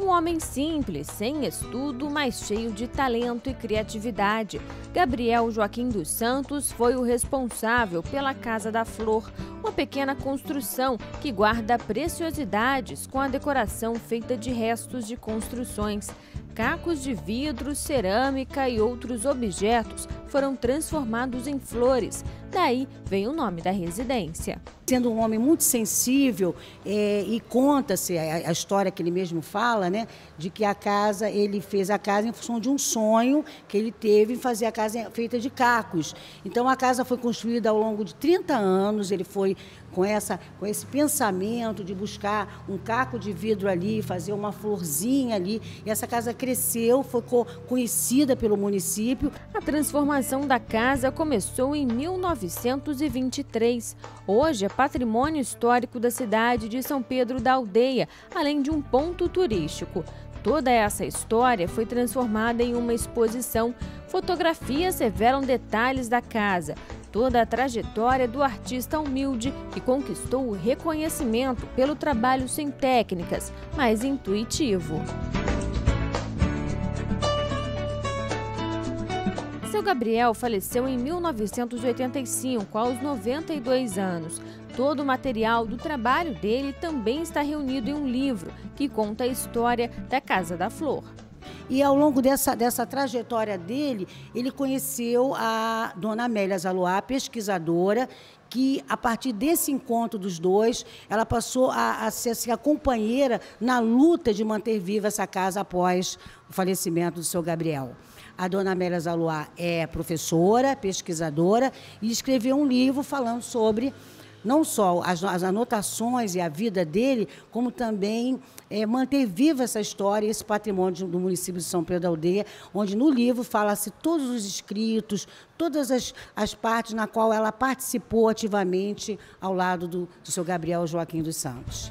Um homem simples, sem estudo, mas cheio de talento e criatividade. Gabriel Joaquim dos Santos foi o responsável pela Casa da Flor, uma pequena construção que guarda preciosidades com a decoração feita de restos de construções. Cacos de vidro, cerâmica e outros objetos foram transformados em flores. Daí vem o nome da residência. Sendo um homem muito sensível, é, e conta-se a, a, história que ele mesmo fala, né, de que a casa, ele fez a casa em função de um sonho que ele teve em fazer a casa feita de cacos. Então a casa foi construída ao longo de 30 anos, ele foi com, essa, com esse pensamento de buscar um caco de vidro ali, fazer uma florzinha ali. E essa casa cresceu, foi conhecida pelo município. A transformação da casa começou em 1923. Hoje é patrimônio histórico da cidade de São Pedro da Aldeia, além de um ponto turístico. Toda essa história foi transformada em uma exposição. Fotografias revelam detalhes da casa, toda a trajetória do artista humilde que conquistou o reconhecimento pelo trabalho sem técnicas, mas intuitivo. Seu Gabriel faleceu em 1985, aos 92 anos. Todo o material do trabalho dele também está reunido em um livro que conta a história da Casa da Flor. E ao longo dessa, dessa trajetória dele, ele conheceu a dona Amélia Zaluá, pesquisadora, que a partir desse encontro dos dois, ela passou a, a ser assim, a companheira na luta de manter viva essa casa após o falecimento do seu Gabriel. A dona Amélia Zaluá é professora, pesquisadora e escreveu um livro falando sobre não só as, as anotações e a vida dele, como também é, manter viva essa história, esse patrimônio do município de São Pedro da Aldeia, onde no livro fala-se todos os escritos, todas as, as partes na qual ela participou ativamente ao lado do, do seu Gabriel Joaquim dos Santos.